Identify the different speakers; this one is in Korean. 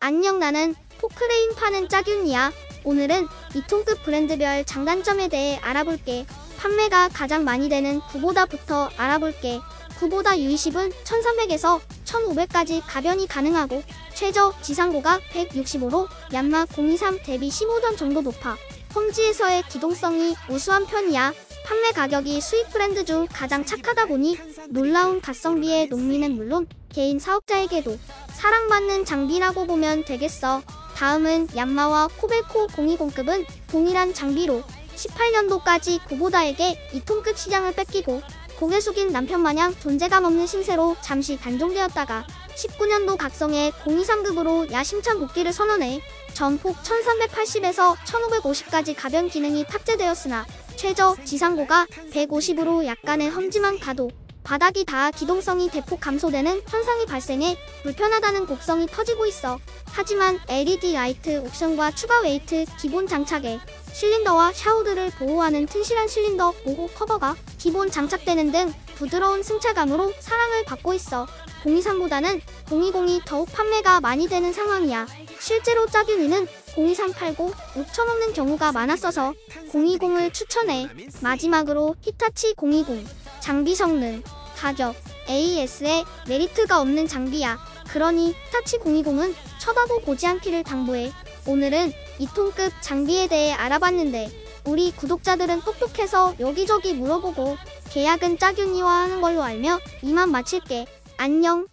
Speaker 1: 안녕 나는 포크레인 파는 짜균이야. 오늘은 이통급 브랜드별 장단점에 대해 알아볼게. 판매가 가장 많이 되는 구보다부터 알아볼게. 구보다 U20은 1300에서 1500까지 가변이 가능하고 최저 지상고가 165로 얀마 023 대비 15점 정도 높아. 험지에서의 기동성이 우수한 편이야. 판매 가격이 수입 브랜드 중 가장 착하다 보니 놀라운 가성비의 농민은 물론 개인 사업자에게도 사랑받는 장비라고 보면 되겠어. 다음은 얀마와 코벨코 020급은 동일한 장비로 18년도까지 구보다에게 2톤급 시장을 뺏기고 고개 숙인 남편 마냥 존재감 없는 신세로 잠시 단종되었다가 19년도 각성에 023급으로 야심찬 복귀를 선언해 전폭 1380에서 1550까지 가변 기능이 탑재되었으나 최저 지상고가 150으로 약간의 험지만 가도 바닥이 닿아 기동성이 대폭 감소되는 현상이 발생해 불편하다는 곡성이 터지고 있어. 하지만 LED 라이트 옵션과 추가 웨이트 기본 장착에 실린더와 샤우드를 보호하는 튼실한 실린더 보호 커버가 기본 장착되는 등 부드러운 승차감으로 사랑을 받고 있어. 023보다는 020이 더욱 판매가 많이 되는 상황이야. 실제로 짜균이는 023 팔고 6천 넘는 경우가 많았어서 020을 추천해. 마지막으로 히타치 020 장비 성능, 가격, AS에 메리트가 없는 장비야. 그러니 히타치 020은 쳐다도 보지 않기를 당부해. 오늘은 2톤급 장비에 대해 알아봤는데 우리 구독자들은 똑똑해서 여기저기 물어보고 계약은 짜균이와 하는 걸로 알며 이만 마칠게. 안녕.